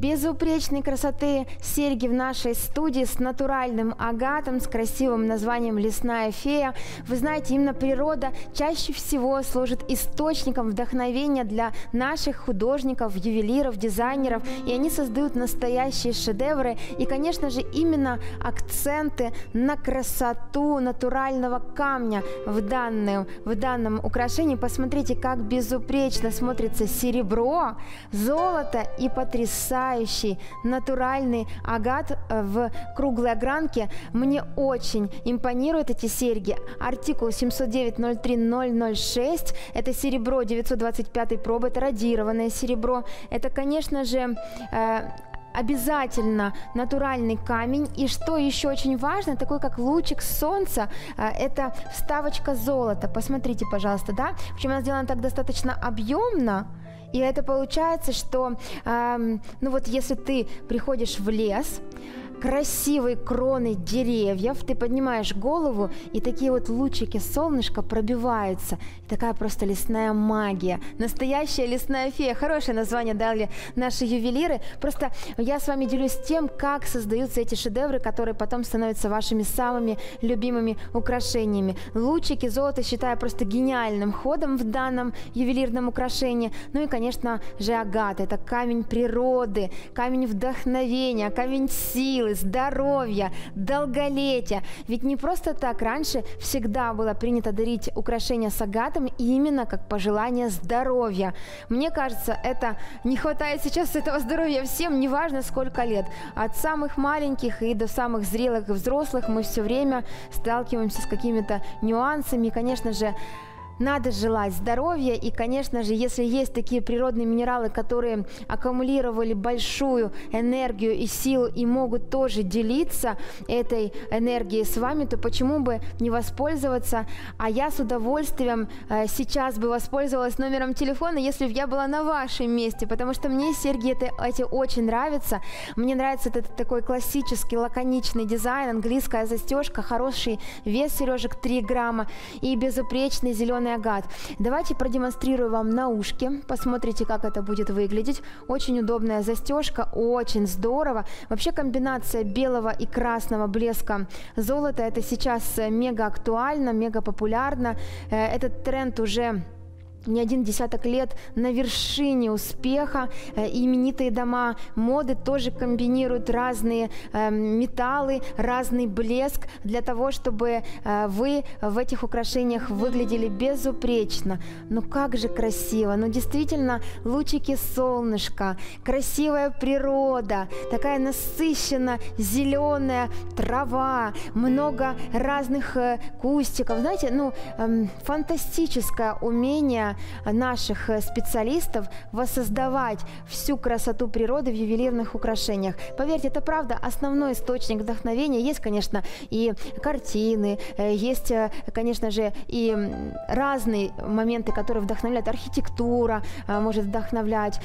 безупречной красоты серьги в нашей студии с натуральным агатом, с красивым названием «Лесная фея». Вы знаете, именно природа чаще всего служит источником вдохновения для наших художников, ювелиров, дизайнеров, и они создают настоящие шедевры. И, конечно же, именно акценты на красоту натурального камня в данном, в данном украшении. Посмотрите, как безупречно смотрится серебро, золото и потрясающий натуральный агат э, в круглой огранке. Мне очень импонируют эти серьги. Артикул 709-03-006. Это серебро 925 пробы, это радированное серебро. Это, конечно же, э, обязательно натуральный камень. И что еще очень важно, такой как лучик солнца, э, это вставочка золота. Посмотрите, пожалуйста, да? Причем она сделана так достаточно объемно, и это получается, что, э, ну вот если ты приходишь в лес, красивой кроной деревьев, ты поднимаешь голову, и такие вот лучики солнышка пробиваются. И такая просто лесная магия. Настоящая лесная фея. Хорошее название дали наши ювелиры. Просто я с вами делюсь тем, как создаются эти шедевры, которые потом становятся вашими самыми любимыми украшениями. Лучики золота считаю просто гениальным ходом в данном ювелирном украшении. Ну и, конечно же, агат. Это камень природы, камень вдохновения, камень силы, силы, здоровья, долголетия. Ведь не просто так раньше всегда было принято дарить украшения с агатом именно как пожелание здоровья. Мне кажется, это не хватает сейчас этого здоровья всем, неважно сколько лет. От самых маленьких и до самых зрелых и взрослых мы все время сталкиваемся с какими-то нюансами. И, конечно же, надо желать здоровья. И, конечно же, если есть такие природные минералы, которые аккумулировали большую энергию и силу и могут тоже делиться этой энергией с вами, то почему бы не воспользоваться? А я с удовольствием э, сейчас бы воспользовалась номером телефона, если бы я была на вашем месте, потому что мне серьги это, эти очень нравятся. Мне нравится этот такой классический лаконичный дизайн, английская застежка, хороший вес сережек 3 грамма и безупречный зеленый зеленый агат. Давайте продемонстрирую вам на ушке, посмотрите, как это будет выглядеть. Очень удобная застежка, очень здорово. Вообще комбинация белого и красного блеска золота, это сейчас мега актуально, мега популярно. Э, этот тренд уже не один десяток лет на вершине успеха. Э, именитые дома моды тоже комбинируют разные э, металлы, разный блеск для того, чтобы э, вы в этих украшениях выглядели безупречно. Ну как же красиво! Ну действительно, лучики солнышка, красивая природа, такая насыщенно зеленая трава, много разных кустиков. Знаете, ну эм, фантастическое умение наших э, специалистов воссоздавать всю красоту природы в ювелирных украшениях. Поверьте, это правда основной источник вдохновения. Есть, конечно, и картины, э, есть, э, конечно же, и разные моменты, которые вдохновляют. Архитектура может вдохновлять,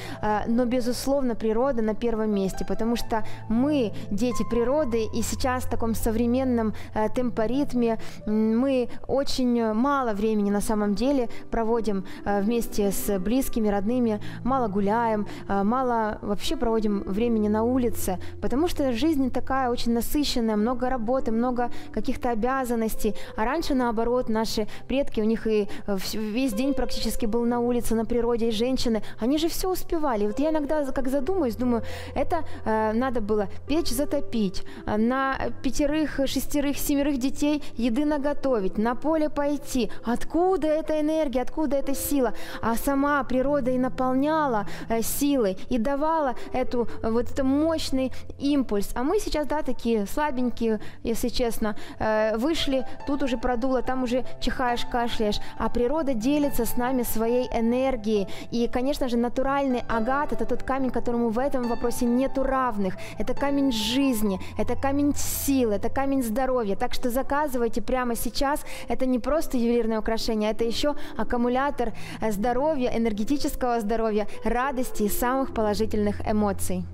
но, безусловно, природа на первом месте, потому что мы дети природы, и сейчас в таком современном темпоритме мы очень мало времени на самом деле проводим вместе с близкими, родными, мало гуляем, э, мало вообще проводим времени на улице, потому что жизнь такая очень насыщенная, много работы, много каких-то обязанностей. А раньше, наоборот, наши предки, у них и э, весь день практически был на улице, на природе, и женщины, они же все успевали. Вот я иногда как задумаюсь, думаю, это э, надо было печь затопить, на пятерых, шестерых, семерых детей еды наготовить, на поле пойти. Откуда эта энергия, откуда эта сила, а сама природа и наполняла э, силой и давала эту вот это мощный импульс. А мы сейчас, да, такие слабенькие, если честно, э, вышли, тут уже продуло, там уже чихаешь, кашляешь, а природа делится с нами своей энергией. И, конечно же, натуральный агат – это тот камень, которому в этом вопросе нету равных. Это камень жизни, это камень силы, это камень здоровья. Так что заказывайте прямо сейчас. Это не просто ювелирное украшение, это еще аккумулятор здоровья, энергетического здоровья, радости и самых положительных эмоций.